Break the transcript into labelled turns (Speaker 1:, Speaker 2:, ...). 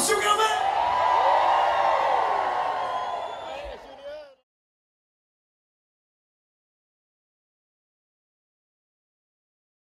Speaker 1: Sugar。